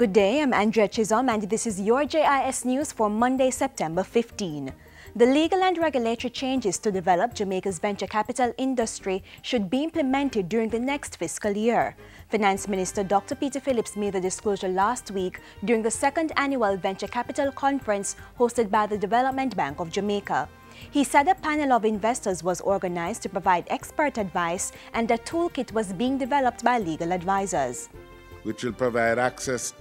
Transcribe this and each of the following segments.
Good day, I'm Andrea Chisholm and this is your JIS News for Monday, September 15. The legal and regulatory changes to develop Jamaica's venture capital industry should be implemented during the next fiscal year. Finance Minister Dr. Peter Phillips made the disclosure last week during the second annual Venture Capital Conference hosted by the Development Bank of Jamaica. He said a panel of investors was organized to provide expert advice and a toolkit was being developed by legal advisors. Which will provide access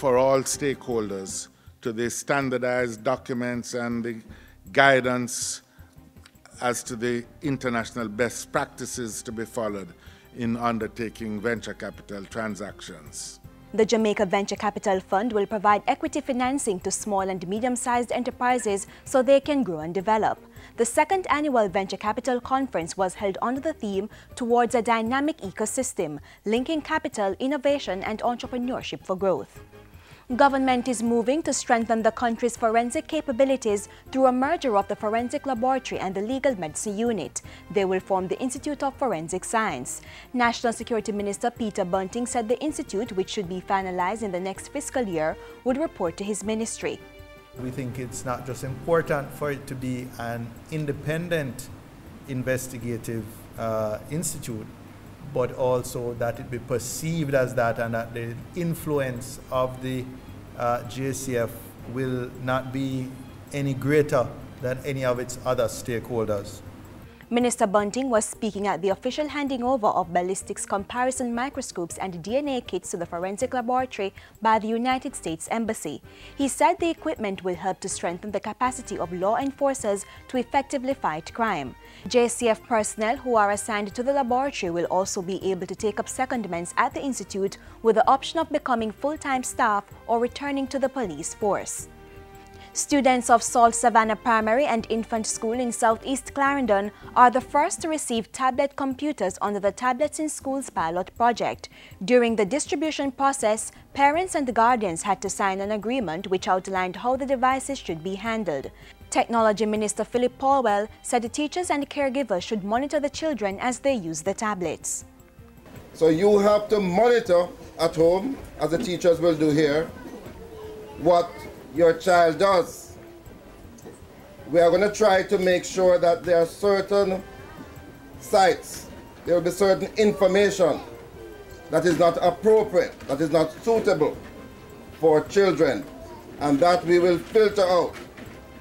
for all stakeholders to the standardized documents and the guidance as to the international best practices to be followed in undertaking venture capital transactions. The Jamaica Venture Capital Fund will provide equity financing to small and medium-sized enterprises so they can grow and develop. The second annual Venture Capital Conference was held under the theme Towards a Dynamic Ecosystem, Linking Capital, Innovation and Entrepreneurship for Growth. Government is moving to strengthen the country's forensic capabilities through a merger of the Forensic Laboratory and the Legal Medicine Unit. They will form the Institute of Forensic Science. National Security Minister Peter Bunting said the institute, which should be finalized in the next fiscal year, would report to his ministry. We think it's not just important for it to be an independent investigative uh, institute, but also that it be perceived as that and that the influence of the uh, JCF will not be any greater than any of its other stakeholders. Minister Bunting was speaking at the official handing over of ballistics comparison microscopes and DNA kits to the forensic laboratory by the United States Embassy. He said the equipment will help to strengthen the capacity of law enforcers to effectively fight crime. JCF personnel who are assigned to the laboratory will also be able to take up secondments at the institute with the option of becoming full-time staff or returning to the police force. Students of Salt Savannah Primary and Infant School in Southeast Clarendon are the first to receive tablet computers under the Tablets in Schools pilot project. During the distribution process, parents and guardians had to sign an agreement which outlined how the devices should be handled. Technology Minister Phillip Paulwell said the teachers and caregivers should monitor the children as they use the tablets. So you have to monitor at home, as the teachers will do here, what your child does. We are going to try to make sure that there are certain sites, there will be certain information that is not appropriate, that is not suitable for children, and that we will filter out.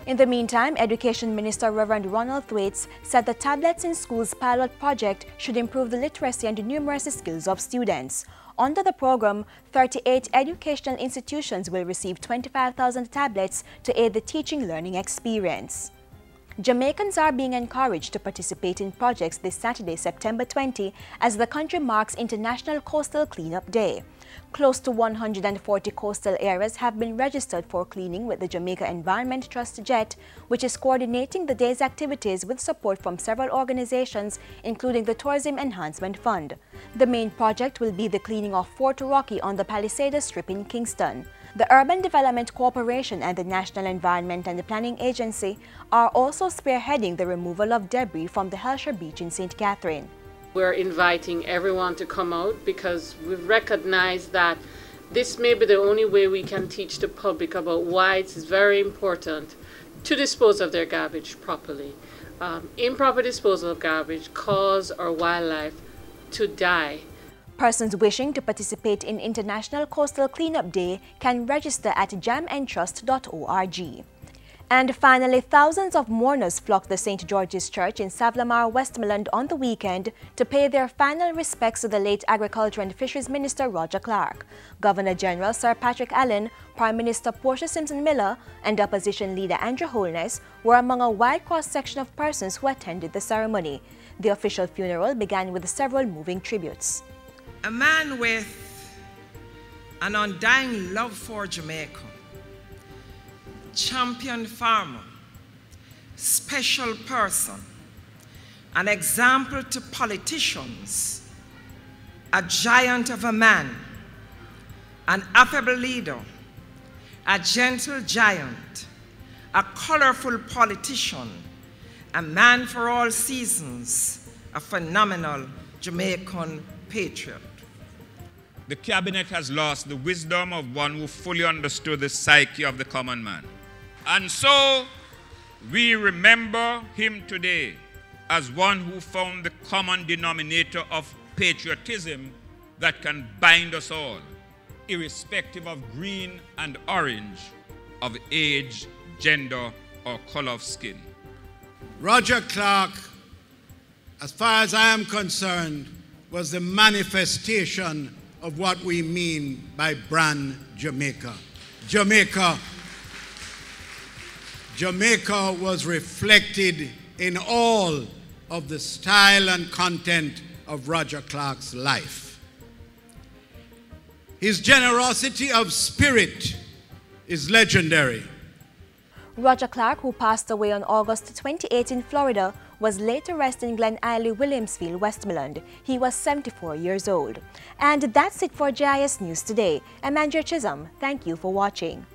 In the meantime, Education Minister Reverend Ronald Thwaites said the Tablets in Schools pilot project should improve the literacy and numeracy skills of students. Under the program, 38 educational institutions will receive 25,000 tablets to aid the teaching learning experience. Jamaicans are being encouraged to participate in projects this Saturday, September 20, as the country marks International Coastal Cleanup Day. Close to 140 coastal areas have been registered for cleaning with the Jamaica Environment Trust JET, which is coordinating the day's activities with support from several organizations, including the Tourism Enhancement Fund. The main project will be the cleaning of Fort Rocky on the Palisades Strip in Kingston. The Urban Development Corporation and the National Environment and Planning Agency are also spearheading the removal of debris from the Hellshire Beach in St. Catherine. We're inviting everyone to come out because we recognize that this may be the only way we can teach the public about why it's very important to dispose of their garbage properly. Um, improper disposal of garbage cause our wildlife to die. Persons wishing to participate in International Coastal Cleanup Day can register at jamentrust.org. And finally, thousands of mourners flocked the St. George's Church in Savlamar, Westmoreland on the weekend to pay their final respects to the late Agriculture and Fisheries Minister Roger Clarke. Governor General Sir Patrick Allen, Prime Minister Portia Simpson Miller, and Opposition Leader Andrew Holness were among a wide cross-section of persons who attended the ceremony. The official funeral began with several moving tributes. A man with an undying love for Jamaica champion farmer, special person, an example to politicians, a giant of a man, an affable leader, a gentle giant, a colorful politician, a man for all seasons, a phenomenal Jamaican patriot. The cabinet has lost the wisdom of one who fully understood the psyche of the common man. And so we remember him today as one who found the common denominator of patriotism that can bind us all, irrespective of green and orange, of age, gender, or color of skin. Roger Clarke, as far as I am concerned, was the manifestation of what we mean by brand Jamaica. Jamaica Jamaica was reflected in all of the style and content of Roger Clarke's life. His generosity of spirit is legendary. Roger Clarke, who passed away on August 28 in Florida, was laid to rest in Glen Eilly, Williamsfield, Westmoreland. He was 74 years old. And that's it for JIS News today. I'm Andrea Chisholm. Thank you for watching.